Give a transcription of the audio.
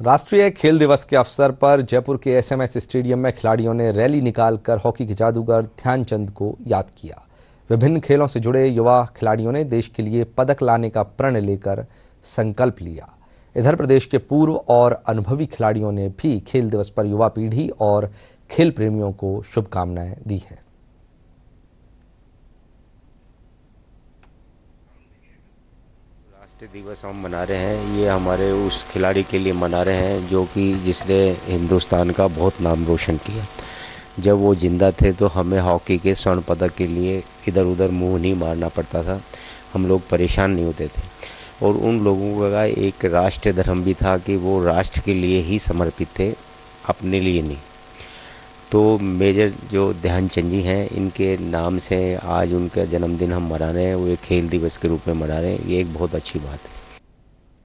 राष्ट्रीय खेल दिवस के अवसर पर जयपुर के एसएमएस स्टेडियम में खिलाड़ियों ने रैली निकालकर हॉकी के जादूगर ध्यानचंद को याद किया। विभिन्न खेलों से जुड़े युवा खिलाड़ियों ने देश के लिए पदक लाने का प्रण लेकर संकल्प लिया। इधर प्रदेश के पूर्व और अनुभवी खिलाड़ियों ने भी खेल दिवस पर युवा पीढ़ी और खेल प्रेमियों को शुभकामनाएँ दी हैं। राष्ट्रीय दिवस हम मना रहे हैं, ये हमारे उस खिलाड़ी के लिए मना रहे हैं, जो कि जिसने हिंदुस्तान का बहुत नाम रोशन किया। जब वो ज़िंदा थे तो हमें हॉकी के स्वर्ण पदक के लिए इधर उधर मुँह नहीं मारना पड़ता था। हम लोग परेशान नहीं होते थे। और उन लोगों का एक राष्ट्र धर्म भी था कि वो राष्ट्र के लिए ही समर्पित थे, अपने लिए नहीं। तो मेजर जो ध्यानचंद जी हैं, इनके नाम से आज उनका जन्मदिन हम मना रहे हैं, वो एक खेल दिवस के रूप में मना रहे हैं। ये एक बहुत अच्छी बात है।